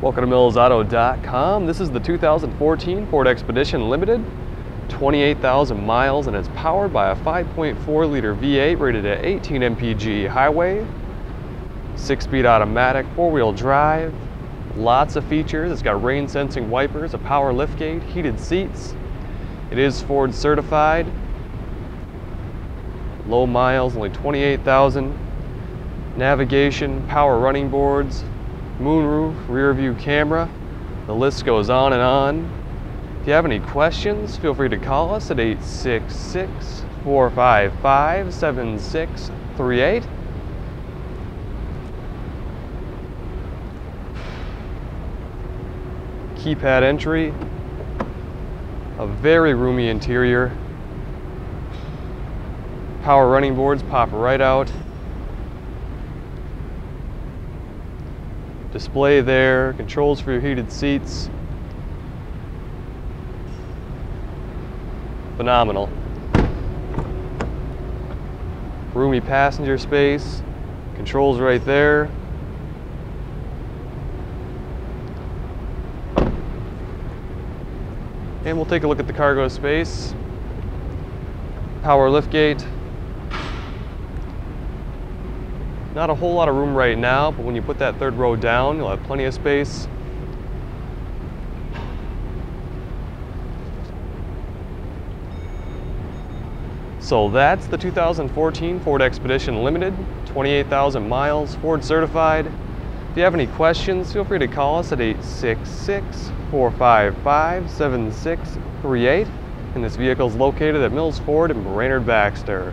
Welcome to millsauto.com. This is the 2014 Ford Expedition Limited. 28,000 miles and it's powered by a 5.4 liter V8 rated at 18 mpg highway, 6-speed automatic, 4-wheel drive, lots of features. It's got rain sensing wipers, a power liftgate, heated seats. It is Ford certified. Low miles, only 28,000. Navigation, power running boards, moonroof, rear view camera. The list goes on and on. If you have any questions, feel free to call us at 866 455 7638. Keypad entry, a very roomy interior. Power running boards pop right out. Display there, controls for your heated seats. Phenomenal. Roomy passenger space, controls right there. And we'll take a look at the cargo space. Power liftgate. Not a whole lot of room right now, but when you put that third row down, you'll have plenty of space. So that's the 2014 Ford Expedition Limited, 28,000 miles, Ford certified. If you have any questions, feel free to call us at 866 455 7638. And this vehicle is located at Mills Ford in Brainerd Baxter.